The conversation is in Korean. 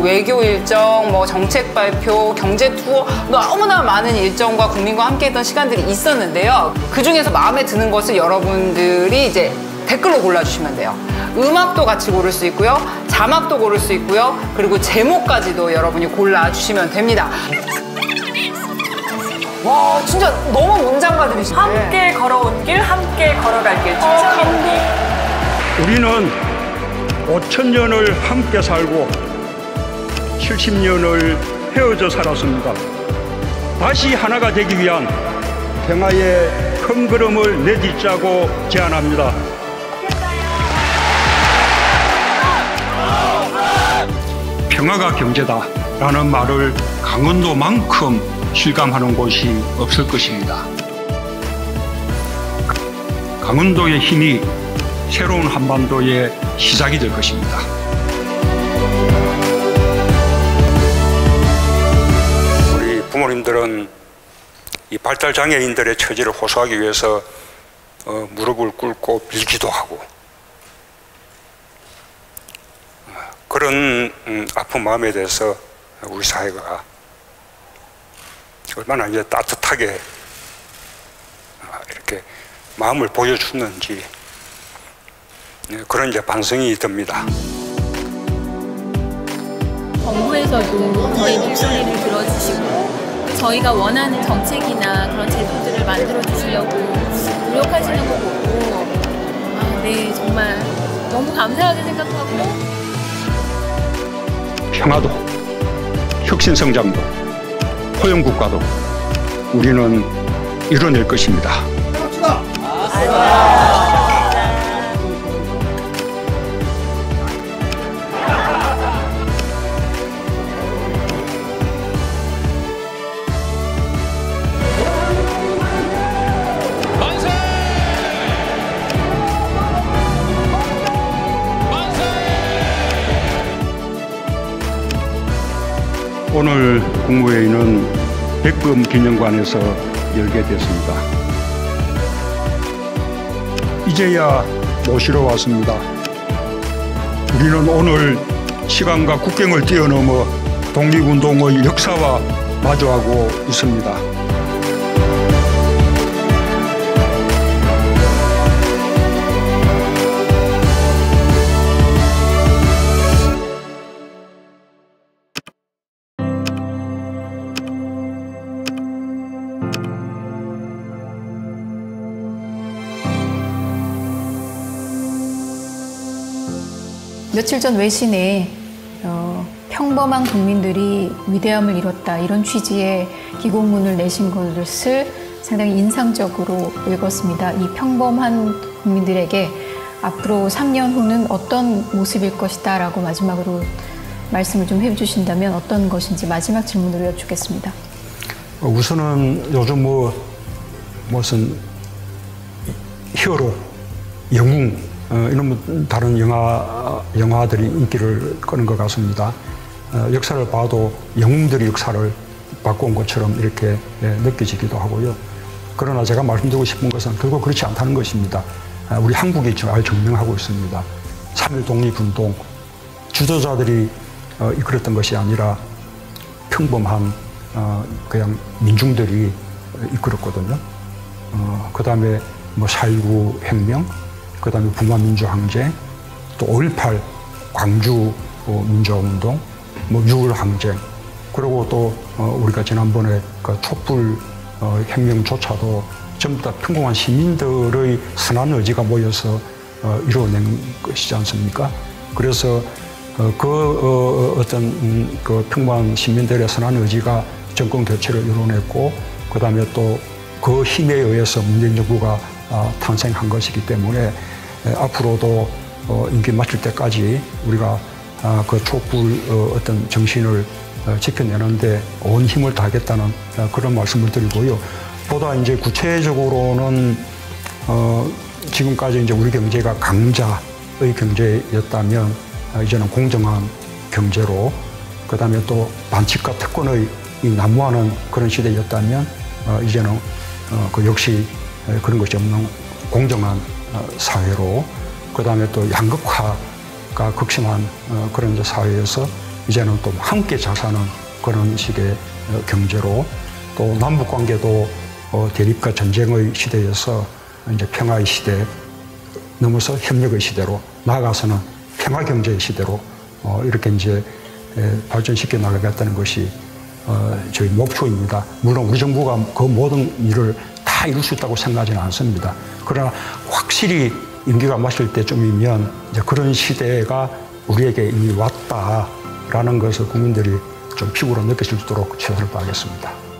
외교 일정, 뭐 정책 발표, 경제 투어 너무나 많은 일정과 국민과 함께했던 시간들이 있었는데요. 그 중에서 마음에 드는 것을 여러분들이 이제 댓글로 골라주시면 돼요. 음악도 같이 고를 수 있고요. 자막도 고를 수 있고요. 그리고 제목까지도 여러분이 골라주시면 됩니다. 와, 진짜 너무 문장가들이시네. 함께 걸어온 길, 함께 걸어갈 길. 어, 추천입니다. 우리는 5천 년을 함께 살고 70년을 헤어져 살았습니다. 다시 하나가 되기 위한 평화의 큰 걸음을 내딛자고 제안합니다. 평화가 경제다 라는 말을 강원도만큼 실감하는 곳이 없을 것입니다. 강원도의 힘이 새로운 한반도의 시작이 될 것입니다. 부모님들은 이 발달 장애인들의 처지를 호소하기 위해서 어, 무릎을 꿇고 빌기도 하고 어, 그런 음, 아픈 마음에 대해서 우리 사회가 얼마나 이제 따뜻하게 아, 이렇게 마음을 보여주는지 네, 그런 이제 반성이 듭니다. 정부에서도 저희 목소리를 들어주시고 저희가 원하는 정책이나 그런 제도들을 만들어 주시려고 노력하시는 거 보고 아, 네 정말 너무 감사하게 생각하고 평화도, 혁신 성장도, 포용 국가도 우리는 이뤄낼 것입니다. 오늘 국무회의는 백금 기념관에서 열게 됐습니다. 이제야 모시러 왔습니다. 우리는 오늘 시간과 국경을 뛰어넘어 독립운동의 역사와 마주하고 있습니다. 며칠 전 외신에 어, 평범한 국민들이 위대함을 이뤘다 이런 취지의 기고문을 내신 것을 상당히 인상적으로 읽었습니다. 이 평범한 국민들에게 앞으로 3년 후는 어떤 모습일 것이다 라고 마지막으로 말씀을 좀 해주신다면 어떤 것인지 마지막 질문으로 여쭙겠습니다. 어, 우선은 요즘 뭐 무슨 히어로, 영웅 어, 이런 뭐 다른 영화 영화들이 인기를 끄는 것 같습니다. 어, 역사를 봐도 영웅들이 역사를 바꿔온 것처럼 이렇게 예, 느껴지기도 하고요. 그러나 제가 말씀드리고 싶은 것은 결국 그렇지 않다는 것입니다. 아, 우리 한국이 잘 증명하고 있습니다. 3.1 독립운동 주도자들이 어, 이끌었던 것이 아니라 평범한 어, 그냥 민중들이 이끌었거든요. 어, 그 다음에 뭐4.19 혁명, 그 다음에 북한민주항쟁, 또 5.18 광주 어, 민주화운동, 뭐 6월 항쟁, 그리고 또 어, 우리가 지난번에 그 촛불 어, 혁명조차도 전부 다 평범한 시민들의 선한 의지가 모여서 어, 이루어낸 것이지 않습니까? 그래서 어, 그 어, 어떤 음, 그 평범한 시민들의 선한 의지가 정권 교체를 이뤄냈고 그 다음에 또 그 힘에 의해서 문재인 정부가 아, 탄생한 것이기 때문에 에, 앞으로도 어, 임기 마칠 때까지 우리가 아, 그 촛불 어, 어떤 정신을 어, 지켜내는데 온 힘을 다하겠다는 어, 그런 말씀을 드리고요. 보다 이제 구체적으로는 어, 지금까지 이제 우리 경제가 강자의 경제였다면 어, 이제는 공정한 경제로 그 다음에 또 반칙과 특권의 이 난무하는 그런 시대였다면 어, 이제는 어, 그 역시 에, 그런 것이 없는 공정한 어, 사회로 그 다음에 또 양극화가 극심한 어, 그런 사회에서 이제는 또 함께 잘 사는 그런 식의 어, 경제로 또 남북 관계도 어, 대립과 전쟁의 시대에서 이제 평화의 시대 넘어서 협력의 시대로 나아가서는 평화 경제의 시대로 어, 이렇게 이제 에, 발전시켜 나가겠다는 것이 어, 저희 목표입니다. 물론 우리 정부가 그 모든 일을 다 이룰 수 있다고 생각하지는 않습니다. 그러나 확실히 임기가 마실 때쯤이면 이제 그런 시대가 우리에게 이미 왔다라는 것을 국민들이 좀 피부로 느끼실 수 있도록 최선을 다하겠습니다.